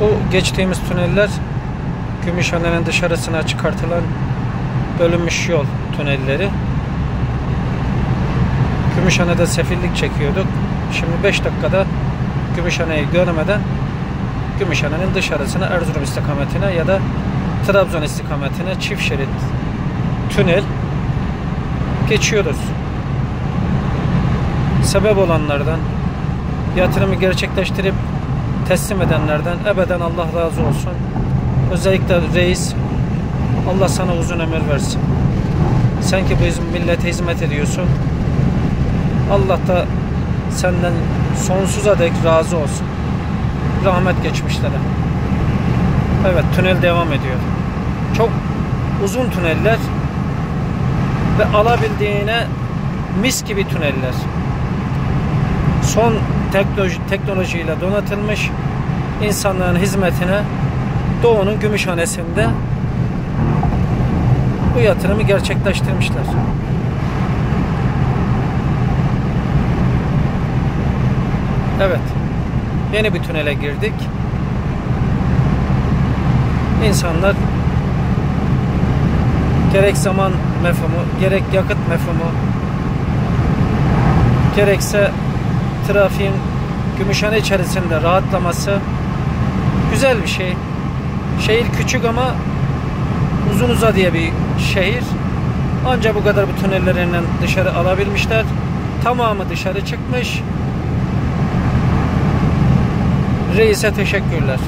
Bu geçtiğimiz tüneller Gümüşhane'nin dışarısına çıkartılan bölünmüş yol tünelleri. Gümüşhane'de sefillik çekiyorduk. Şimdi 5 dakikada Gümüşhane'yi görmeden Gümüşhane'nin dışarısına Erzurum istikametine ya da Trabzon istikametine çift şerit tünel geçiyoruz. Sebep olanlardan yatırımı gerçekleştirip teslim edenlerden ebeden Allah razı olsun. Özellikle reis Allah sana uzun ömür versin. Sen ki bizim millete hizmet ediyorsun. Allah da senden sonsuza dek razı olsun. Rahmet geçmişlere. Evet tünel devam ediyor. Çok uzun tüneller ve alabildiğine mis gibi tüneller. Son teknoloji, teknolojiyle donatılmış insanların hizmetine Doğu'nun Gümüşhanesi'nde bu yatırımı gerçekleştirmişler. Evet. Yeni bir tünele girdik. İnsanlar gerek zaman mefhumu, gerek yakıt mefhumu, gerekse trafiğin Gümüşhane içerisinde rahatlaması güzel bir şey. Şehir küçük ama uzun uza diye bir şehir. Ancak bu kadar bu tünellerinden dışarı alabilmişler. Tamamı dışarı çıkmış. Reise teşekkürler.